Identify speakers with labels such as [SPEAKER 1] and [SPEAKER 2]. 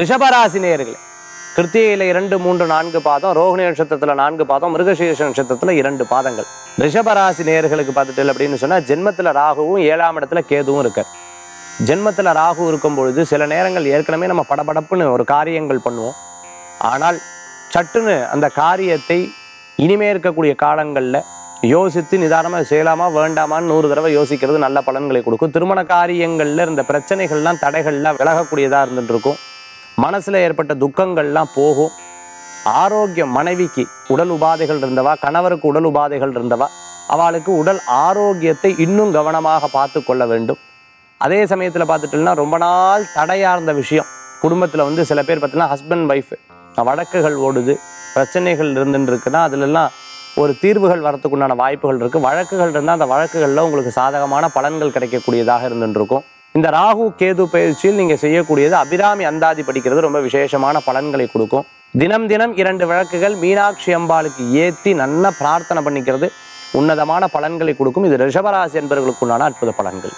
[SPEAKER 1] ரிஷபராசி நேயர்களே கிருத்திகையில் இரண்டு மூன்று நான்கு பாதம் ரோகிணி நட்சத்திரத்தில் நான்கு பாதம் மிருகசீர்ஷ நட்சத்திரத்தில் இரண்டு பாதங்கள். ரிஷபராசி நேயர்களுக்கு பார்த்துட்டு அப்படின்னு சொன்னால் ஜென்மத்தில் ராகுவும் ஏழாம் இடத்துல கேதுவும் இருக்கார். ஜென்மத்தில் ராகு இருக்கும் பொழுது சில நேரங்கள் ஏற்கனவே நம்ம படபடப்புன்னு ஒரு காரியங்கள் பண்ணுவோம். ஆனால் சட்டுன்னு அந்த காரியத்தை இனிமே இருக்கக்கூடிய காலங்களில் யோசித்து நிதானமாக செய்யலாமா வேண்டாமான்னு நூறு தடவை யோசிக்கிறது நல்ல பலன்களை கொடுக்கும். திருமண காரியங்களில் இருந்த பிரச்சனைகள்லாம் தடைகள்லாம் விலகக்கூடியதாக இருந்துட்டு இருக்கும். மனசில் ஏற்பட்ட துக்கங்கள்லாம் போகும். ஆரோக்கியம் மனைவிக்கு உடல் உபாதைகள் இருந்தவா? கணவருக்கு உடல் உபாதைகள் இருந்தவா? அவளுக்கு உடல் ஆரோக்கியத்தை இன்னும் கவனமாக பார்த்து கொள்ள வேண்டும். அதே சமயத்தில் பார்த்துட்டோம்னா ரொம்ப நாள் தடையார்ந்த விஷயம். குடும்பத்தில் வந்து சில பேர் பார்த்தீங்கன்னா ஹஸ்பண்ட் ஒய்ஃப் வழக்குகள் ஓடுது பிரச்சனைகள் இருந்துட்டு இருக்குன்னா அதுலெல்லாம் ஒரு தீர்வுகள் வரத்துக்கு உண்டான வாய்ப்புகள் இருக்குது வழக்குகள் இருந்தால் அந்த வழக்குகளில் உங்களுக்கு சாதகமான பலன்கள் கிடைக்கக்கூடியதாக இருந்துருக்கும் இந்த ராகு கேது பயிற்சியில் நீங்கள் செய்யக்கூடியது அபிராமி அந்தாதி படிக்கிறது ரொம்ப விசேஷமான பலன்களை கொடுக்கும். தினம் தினம் இரண்டு விளக்குகள் மீனாட்சி அம்பாளுக்கு ஏற்றி நல்லா பிரார்த்தனை பண்ணிக்கிறது. உன்னதமான பலன்களை கொடுக்கும். இது ரிஷபராசி என்பவர்களுக்கு உண்டான அற்புத பலன்கள்.